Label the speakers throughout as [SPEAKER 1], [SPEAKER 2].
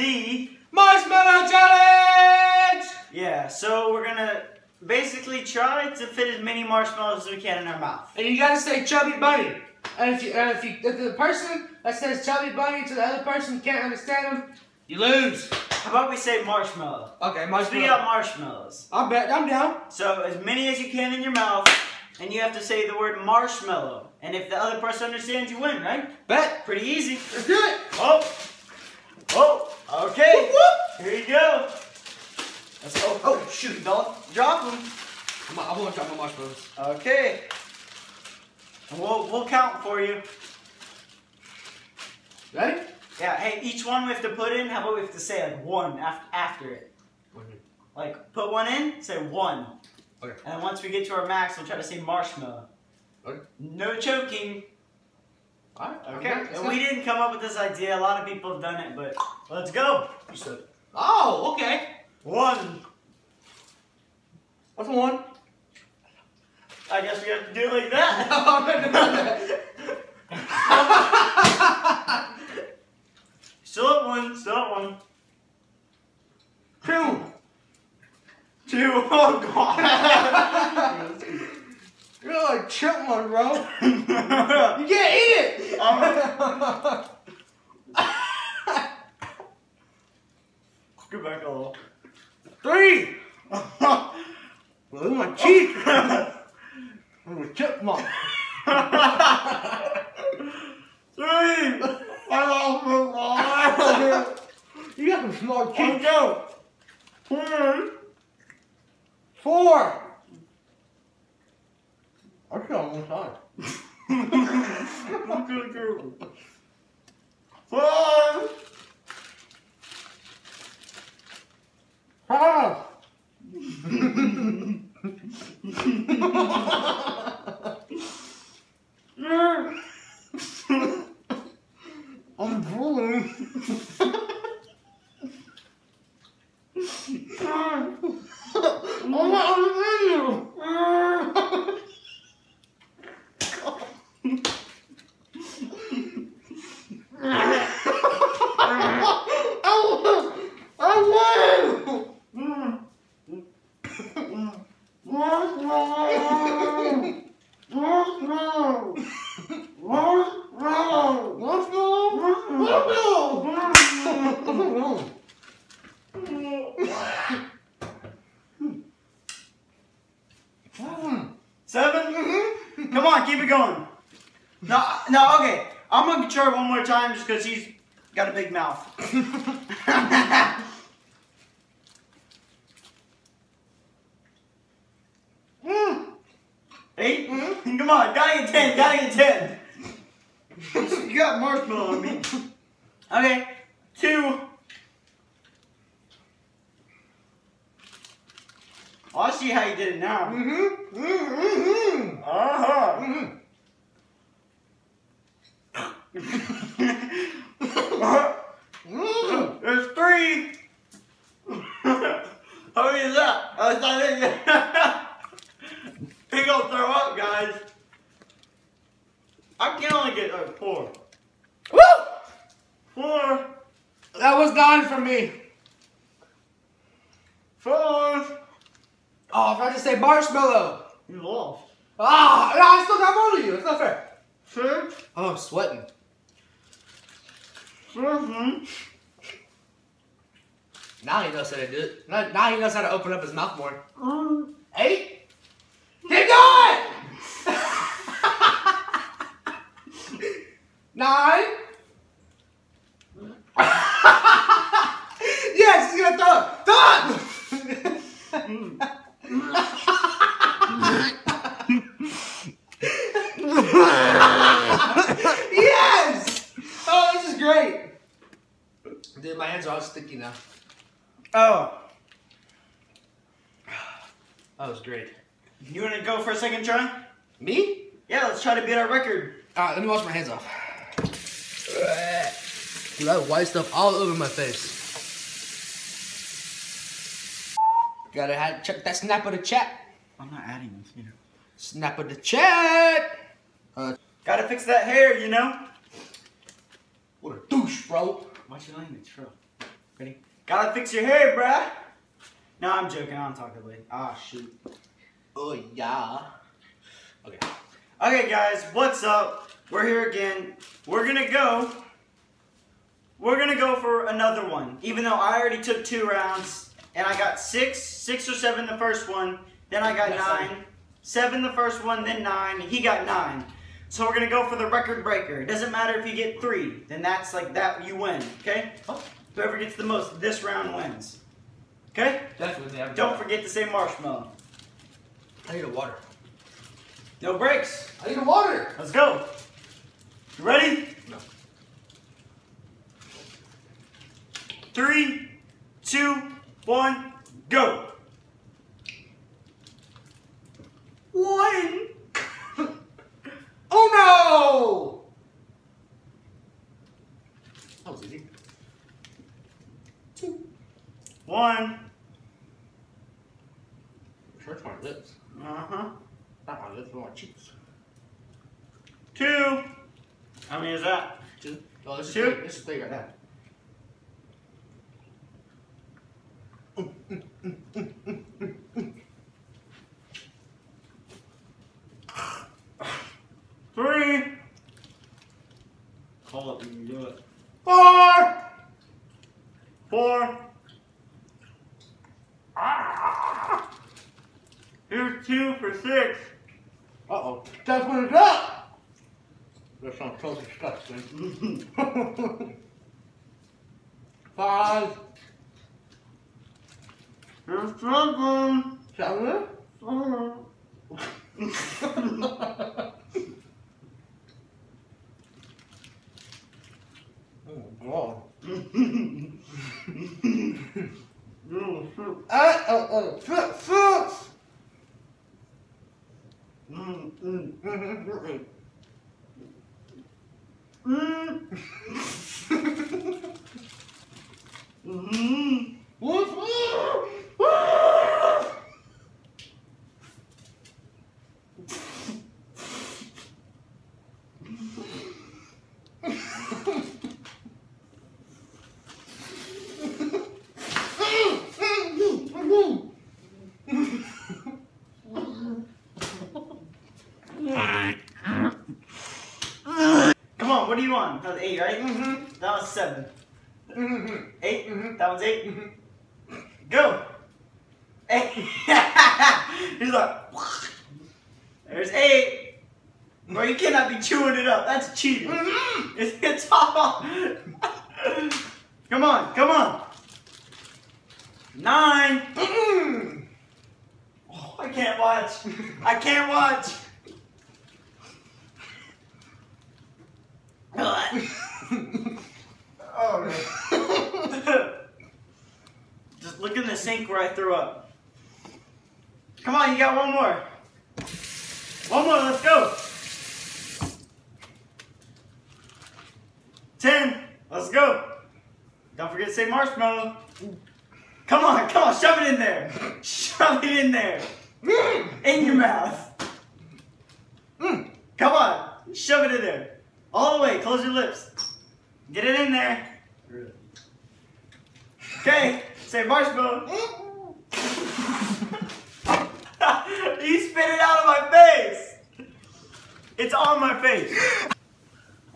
[SPEAKER 1] the
[SPEAKER 2] Marshmallow challenge!
[SPEAKER 1] yeah. So we're gonna basically try to fit as many marshmallows as we can in our mouth.
[SPEAKER 2] And you gotta say chubby bunny. And if you, and if you, if the person that says chubby bunny to the other person can't understand them, you lose.
[SPEAKER 1] How about we say marshmallow?
[SPEAKER 2] Okay,
[SPEAKER 1] We
[SPEAKER 2] marshmallow.
[SPEAKER 1] got marshmallows.
[SPEAKER 2] I bet I'm down.
[SPEAKER 1] So as many as you can in your mouth, and you have to say the word marshmallow. And if the other person understands, you win, right?
[SPEAKER 2] Bet.
[SPEAKER 1] Pretty easy.
[SPEAKER 2] Let's do it.
[SPEAKER 1] Oh, oh, okay. Here you go. Let's go. Oh, shoot, don't drop them.
[SPEAKER 2] I'm, I want to try my marshmallows.
[SPEAKER 1] Okay. We'll, we'll count for you.
[SPEAKER 2] Ready?
[SPEAKER 1] Yeah, hey, each one we have to put in, how about we have to say like one after, after it? Like, put one in, say one.
[SPEAKER 2] Okay.
[SPEAKER 1] And then once we get to our max, we'll try to say marshmallow.
[SPEAKER 2] Okay.
[SPEAKER 1] No choking.
[SPEAKER 2] Alright.
[SPEAKER 1] Okay. And we didn't come up with this idea. A lot of people have done it, but let's go.
[SPEAKER 2] You said. Oh, okay.
[SPEAKER 1] One.
[SPEAKER 2] What's one?
[SPEAKER 1] I guess we have to do it like that. Still at one. Still at one.
[SPEAKER 2] Two.
[SPEAKER 1] Two. Oh god.
[SPEAKER 2] You're like chipmunk, bro. You can't
[SPEAKER 1] Go back a little.
[SPEAKER 2] Three. Well, my cheek. I'm a chipmunk.
[SPEAKER 1] Three.
[SPEAKER 2] You got some small
[SPEAKER 1] One
[SPEAKER 2] cheeks.
[SPEAKER 1] Four.
[SPEAKER 2] Four. I got one time.
[SPEAKER 1] Okay, go. Five.
[SPEAKER 2] Five. I'm drooling. I'm not on the. I win! I win!
[SPEAKER 1] Seven. Come on, keep it going. No, no, okay. I'm gonna try one more time just because he's got a big mouth. Eight? Mm-hmm. Come on, gotta get ten, gotta get ten. you got marshmallow on me. Okay, two. Oh, I see how you did it now. Mm-hmm. Mm-hmm. Uh-huh. Mm hmm. There's three. How many is that? Oh, it's not in yet. He gonna throw up, guys. I can only get like four. Four.
[SPEAKER 2] That was nine for me.
[SPEAKER 1] Four.
[SPEAKER 2] Oh, if I just say marshmallow.
[SPEAKER 1] You lost.
[SPEAKER 2] Ah, no, I still got more than you. It's not fair.
[SPEAKER 1] Six.
[SPEAKER 2] Oh, I'm sweating.
[SPEAKER 1] Seven.
[SPEAKER 2] Now he knows how to do it. Now, now he knows how to open up his mouth more.
[SPEAKER 1] Um,
[SPEAKER 2] Eight. Keep going. Nine. yes, he's gonna throw it. Throw it. yes. Oh, this is great. Dude, my hands are all sticky now.
[SPEAKER 1] Oh.
[SPEAKER 2] That was great.
[SPEAKER 1] You wanna go for a second try?
[SPEAKER 2] Me?
[SPEAKER 1] Yeah, let's try to beat our record.
[SPEAKER 2] Alright, let me wash my hands off. Dude, I have white stuff all over my face. Gotta have, check that snap of the chat.
[SPEAKER 1] I'm not adding this, you know.
[SPEAKER 2] Snap of the chat. Uh,
[SPEAKER 1] Gotta fix that hair, you know?
[SPEAKER 2] what a douche, bro.
[SPEAKER 1] Watch your language, bro.
[SPEAKER 2] Ready?
[SPEAKER 1] Gotta fix your hair, bruh. No, I'm joking. I don't talk. Ah, shoot.
[SPEAKER 2] Oh yeah. Okay.
[SPEAKER 1] Okay, guys, what's up? We're here again. We're gonna go. We're gonna go for another one. Even though I already took two rounds and I got six, six or seven the first one. Then I got
[SPEAKER 2] Yes,
[SPEAKER 1] nine, seven the first one, then nine. He got nine. So we're gonna go for the record breaker. It doesn't matter if you get three. Then that's like that. You win. Okay.
[SPEAKER 2] Oh.
[SPEAKER 1] Whoever gets the most this round wins. Okay.
[SPEAKER 2] Definitely. have
[SPEAKER 1] Don't
[SPEAKER 2] water.
[SPEAKER 1] forget to say marshmallow.
[SPEAKER 2] I need a water.
[SPEAKER 1] No breaks.
[SPEAKER 2] I need a water.
[SPEAKER 1] Let's go. You ready?
[SPEAKER 2] No.
[SPEAKER 1] Three, two, one, go. One.
[SPEAKER 2] Oh no! That was easy.
[SPEAKER 1] Two. One.
[SPEAKER 2] Hurts my lips.
[SPEAKER 1] Uh-huh.
[SPEAKER 2] Not my lips, but my cheeks.
[SPEAKER 1] Two. How many is that?
[SPEAKER 2] Two. Oh, this is
[SPEAKER 1] Two.
[SPEAKER 2] three. This is three right now.
[SPEAKER 1] Three. Call it when you do it.
[SPEAKER 2] Four.
[SPEAKER 1] Four. Ah. Here's two for six.
[SPEAKER 2] Uh oh. That's what it's up. That sounds so disgusting. Five.
[SPEAKER 1] Here's seven.
[SPEAKER 2] Seven. oh God. Uh, oh, oh, six, six.
[SPEAKER 1] Mm, mm, Come on, what do you want? That was eight, right?
[SPEAKER 2] Mm-hmm.
[SPEAKER 1] That was seven.
[SPEAKER 2] Mhm.
[SPEAKER 1] Eight?
[SPEAKER 2] Mhm.
[SPEAKER 1] That was 8 Go! Eight. He's like, there's eight. Bro, you cannot be chewing it up. That's cheating.
[SPEAKER 2] Mhm.
[SPEAKER 1] It's, it's all. come on, come on. Nine.
[SPEAKER 2] Mhm.
[SPEAKER 1] Oh, I can't watch. I can't watch.
[SPEAKER 2] Oh no.
[SPEAKER 1] Just look in the sink where I threw up. Come on, you got one more. One more, let's go. Ten, let's go. Don't forget to say marshmallow. Come on, come on, shove it in there. Shove it in there. In your mouth.
[SPEAKER 2] Mm.
[SPEAKER 1] Come on, shove it in there. All the way, close your lips. Get it in there. Okay, say marshmallow. you spit it out of my face. It's on my face.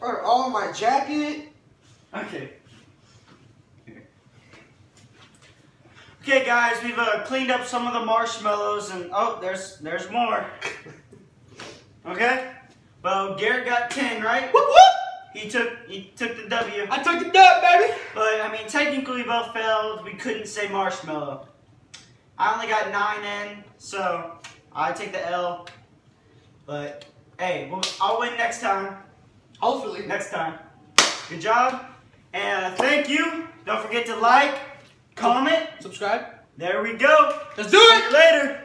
[SPEAKER 2] Or all my jacket.
[SPEAKER 1] Okay. Okay, guys, we've uh, cleaned up some of the marshmallows, and oh, there's there's more. Okay. Well, Garrett got ten, right?
[SPEAKER 2] Whoop whoop.
[SPEAKER 1] He took he took the W.
[SPEAKER 2] I took the dub, baby.
[SPEAKER 1] But I mean, technically, we both failed. We couldn't say marshmallow. I only got nine in, so I take the L. But hey, well, I'll win next time.
[SPEAKER 2] Hopefully.
[SPEAKER 1] Next time. Good job, and thank you. Don't forget to like, comment.
[SPEAKER 2] Subscribe.
[SPEAKER 1] There we go.
[SPEAKER 2] Let's do
[SPEAKER 1] See
[SPEAKER 2] it.
[SPEAKER 1] you later.